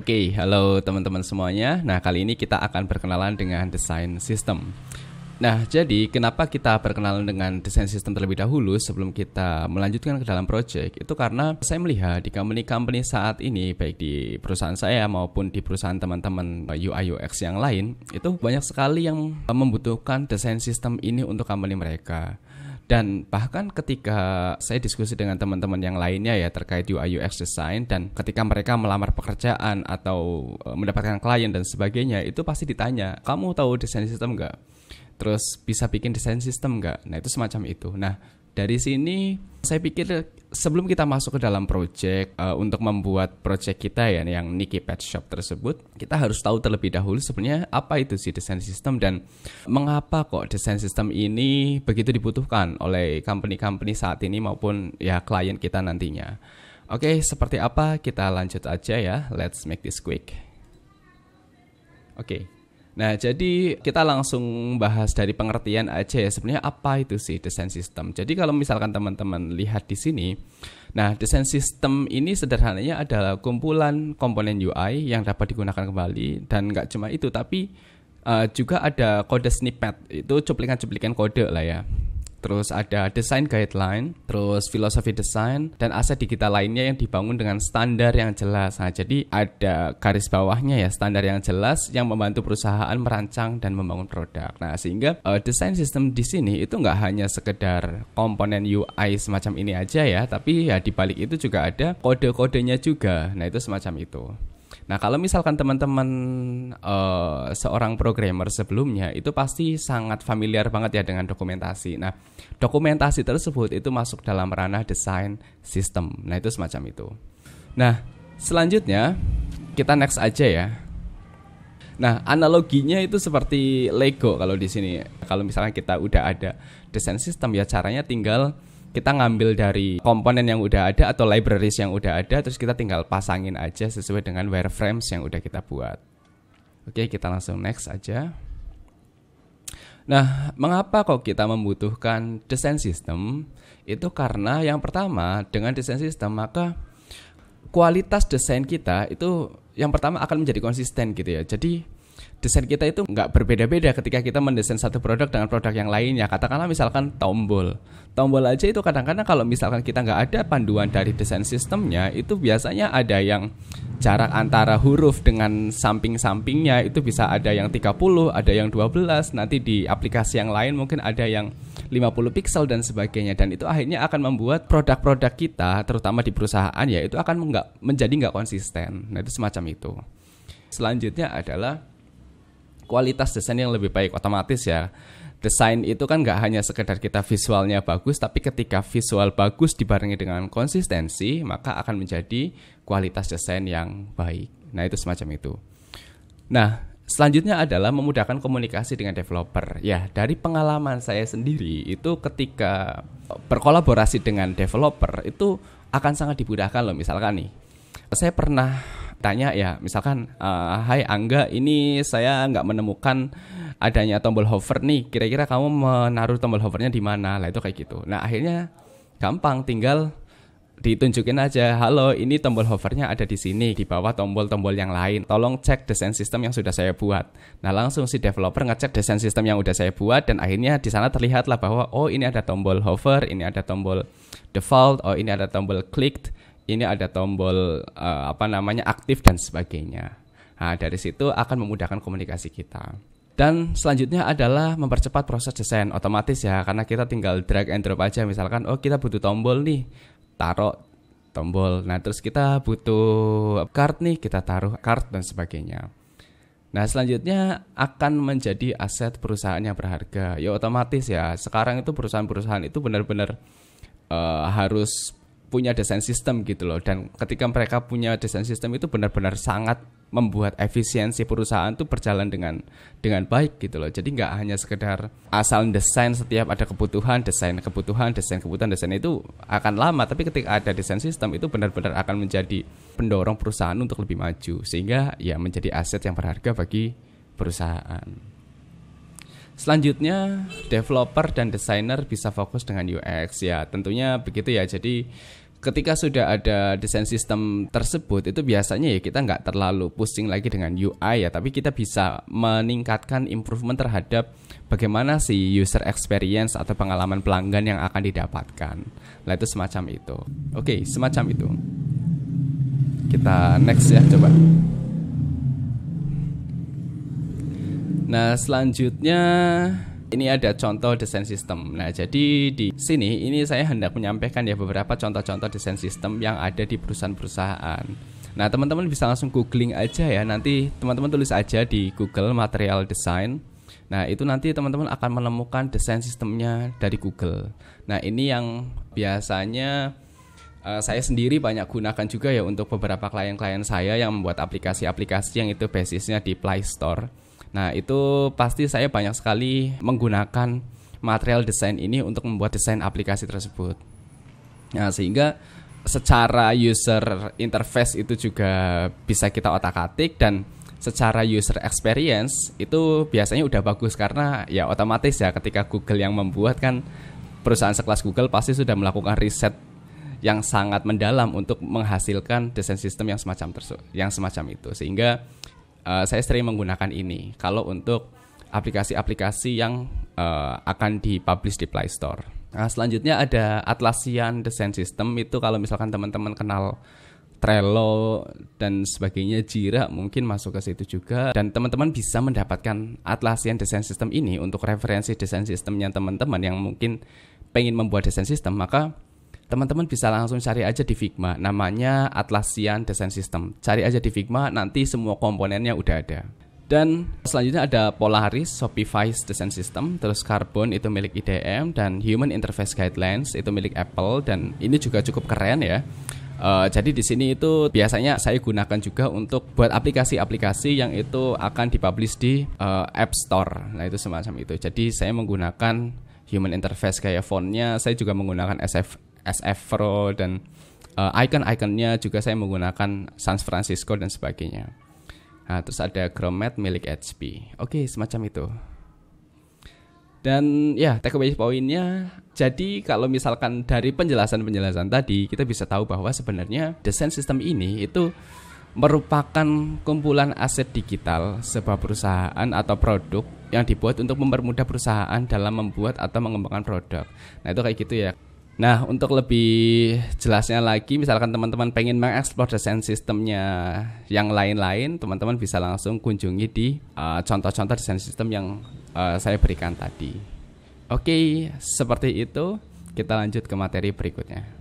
Oke, halo teman-teman semuanya. Nah, kali ini kita akan berkenalan dengan desain sistem. Nah, jadi kenapa kita berkenalan dengan desain sistem terlebih dahulu sebelum kita melanjutkan ke dalam project? Itu karena saya melihat di company-company saat ini, baik di perusahaan saya maupun di perusahaan teman-teman UI UX yang lain, itu banyak sekali yang membutuhkan desain sistem ini untuk company mereka. Dan bahkan ketika saya diskusi dengan teman-teman yang lainnya ya terkait UI UX design dan ketika mereka melamar pekerjaan atau e, mendapatkan klien dan sebagainya itu pasti ditanya, "Kamu tahu desain sistem nggak?" Terus bisa bikin desain sistem nggak? Nah, itu semacam itu. Nah, dari sini saya pikir sebelum kita masuk ke dalam project uh, untuk membuat project kita ya yang Niki Pet Shop tersebut, kita harus tahu terlebih dahulu sebenarnya apa itu sih desain sistem dan mengapa kok desain sistem ini begitu dibutuhkan oleh company-company saat ini maupun ya klien kita nantinya. Oke, seperti apa? Kita lanjut aja ya. Let's make this quick. Oke. Nah, jadi kita langsung bahas dari pengertian aja ya. Sebenarnya apa itu sih desain sistem. Jadi kalau misalkan teman-teman lihat di sini, nah desain sistem ini sederhananya adalah kumpulan komponen UI yang dapat digunakan kembali. Dan nggak cuma itu tapi uh, juga ada kode snippet. Itu cuplikan-cuplikan kode lah ya terus ada design guideline, terus filosofi desain dan aset digital lainnya yang dibangun dengan standar yang jelas. Nah, jadi ada garis bawahnya ya standar yang jelas yang membantu perusahaan merancang dan membangun produk. Nah, sehingga uh, desain sistem di sini itu nggak hanya sekedar komponen UI semacam ini aja ya, tapi ya di balik itu juga ada kode-kodenya juga. Nah, itu semacam itu. Nah, kalau misalkan teman-teman uh, seorang programmer sebelumnya itu pasti sangat familiar banget ya dengan dokumentasi. Nah, dokumentasi tersebut itu masuk dalam ranah desain sistem. Nah, itu semacam itu. Nah, selanjutnya kita next aja ya. Nah, analoginya itu seperti Lego kalau di sini. Kalau misalnya kita udah ada desain sistem ya caranya tinggal kita ngambil dari komponen yang udah ada atau libraries yang udah ada terus kita tinggal pasangin aja sesuai dengan wireframes yang udah kita buat. Oke, kita langsung next aja. Nah, mengapa kok kita membutuhkan desain sistem? Itu karena yang pertama, dengan desain sistem maka kualitas desain kita itu yang pertama akan menjadi konsisten gitu ya. Jadi desain kita itu nggak berbeda-beda ketika kita mendesain satu produk dengan produk yang lainnya. Katakanlah misalkan tombol. Tombol aja itu kadang-kadang kalau misalkan kita nggak ada panduan dari desain sistemnya, itu biasanya ada yang jarak antara huruf dengan samping-sampingnya itu bisa ada yang 30, ada yang 12, nanti di aplikasi yang lain mungkin ada yang 50 pixel dan sebagainya dan itu akhirnya akan membuat produk-produk kita terutama di perusahaan ya itu akan enggak, menjadi nggak konsisten. Nah itu semacam itu. Selanjutnya adalah kualitas desain yang lebih baik. Otomatis ya desain itu kan nggak hanya sekedar kita visualnya bagus tapi ketika visual bagus dibarengi dengan konsistensi maka akan menjadi kualitas desain yang baik. Nah itu semacam itu. Nah selanjutnya adalah memudahkan komunikasi dengan developer. Ya dari pengalaman saya sendiri itu ketika berkolaborasi dengan developer itu akan sangat dimudahkan loh. Misalkan nih saya pernah tanya ya misalkan uh, Hai Angga ini saya nggak menemukan adanya tombol hover nih. Kira-kira kamu menaruh tombol hovernya di mana? Lah itu kayak gitu. Nah akhirnya gampang tinggal ditunjukin aja halo ini tombol hovernya ada di sini di bawah tombol-tombol yang lain. Tolong cek desain sistem yang sudah saya buat. Nah langsung si developer ngecek desain sistem yang udah saya buat dan akhirnya di sana terlihatlah bahwa oh ini ada tombol hover ini ada tombol default oh ini ada tombol clicked ini ada tombol uh, apa namanya aktif dan sebagainya. Nah, dari situ akan memudahkan komunikasi kita. Dan selanjutnya adalah mempercepat proses desain otomatis ya karena kita tinggal drag and drop aja misalkan oh kita butuh tombol nih taruh tombol. Nah, terus kita butuh card nih kita taruh card dan sebagainya. Nah, selanjutnya akan menjadi aset perusahaan yang berharga. Ya otomatis ya. Sekarang itu perusahaan-perusahaan itu benar-benar uh, harus punya desain sistem gitu loh. Dan ketika mereka punya desain sistem itu benar-benar sangat membuat efisiensi perusahaan itu berjalan dengan dengan baik gitu loh. Jadi nggak hanya sekedar asal desain setiap ada kebutuhan desain kebutuhan desain kebutuhan desain itu akan lama. Tapi ketika ada desain sistem itu benar-benar akan menjadi pendorong perusahaan untuk lebih maju. Sehingga ya menjadi aset yang berharga bagi perusahaan Selanjutnya, developer dan desainer bisa fokus dengan UX ya. Tentunya begitu ya. Jadi ketika sudah ada desain sistem tersebut itu biasanya ya kita nggak terlalu pusing lagi dengan UI ya. Tapi kita bisa meningkatkan improvement terhadap bagaimana si user experience atau pengalaman pelanggan yang akan didapatkan. Nah itu semacam itu. Oke semacam itu. Kita next ya coba nah selanjutnya ini ada contoh desain sistem. Nah, jadi di sini ini saya hendak menyampaikan ya beberapa contoh-contoh desain sistem yang ada di perusahaan-perusahaan. Nah, teman-teman bisa langsung googling aja ya. Nanti teman-teman tulis aja di Google material design. Nah, itu nanti teman-teman akan menemukan desain sistemnya dari Google. Nah, ini yang biasanya uh, saya sendiri banyak gunakan juga ya untuk beberapa klien-klien saya yang membuat aplikasi-aplikasi yang itu basisnya di Play Store. Nah, itu pasti saya banyak sekali menggunakan material desain ini untuk membuat desain aplikasi tersebut. Nah, sehingga secara user interface itu juga bisa kita otak-atik dan secara user experience itu biasanya udah bagus karena ya otomatis ya ketika Google yang membuat kan perusahaan sekelas Google pasti sudah melakukan riset yang sangat mendalam untuk menghasilkan desain sistem yang semacam tersebut yang semacam itu sehingga uh, saya sering menggunakan ini. Kalau untuk aplikasi-aplikasi yang uh, akan dipublish di Play Store. Nah, selanjutnya ada Atlassian Design System. Itu kalau misalkan teman-teman kenal Trello dan sebagainya Jira mungkin masuk ke situ juga. Dan teman-teman bisa mendapatkan Atlassian Design System ini untuk referensi desain sistemnya teman-teman yang mungkin pengen membuat desain sistem maka teman-teman bisa langsung cari aja di Figma. Namanya Atlassian Design System. Cari aja di Figma, nanti semua komponennya udah ada. Dan selanjutnya ada Polaris, Shopify Design System, terus Carbon itu milik IDM, dan Human Interface Guidelines itu milik Apple, dan ini juga cukup keren ya. Uh, jadi di sini itu biasanya saya gunakan juga untuk buat aplikasi-aplikasi yang itu akan dipublish di uh, App Store. Nah itu semacam itu. Jadi saya menggunakan human interface kayak fontnya, saya juga menggunakan SF SF Pro dan uh, icon-iconnya juga saya menggunakan San Francisco dan sebagainya. Nah, terus ada Chromat milik HP. Oke, semacam itu. Dan ya, takeaway poinnya, jadi kalau misalkan dari penjelasan-penjelasan tadi, kita bisa tahu bahwa sebenarnya desain sistem ini itu merupakan kumpulan aset digital sebuah perusahaan atau produk yang dibuat untuk mempermudah perusahaan dalam membuat atau mengembangkan produk. Nah, itu kayak gitu ya. Nah, untuk lebih jelasnya lagi, misalkan teman-teman pengen mengeksplor desain sistemnya yang lain-lain, teman-teman bisa langsung kunjungi di uh, contoh-contoh desain sistem yang uh, saya berikan tadi. Oke, seperti itu. Kita lanjut ke materi berikutnya.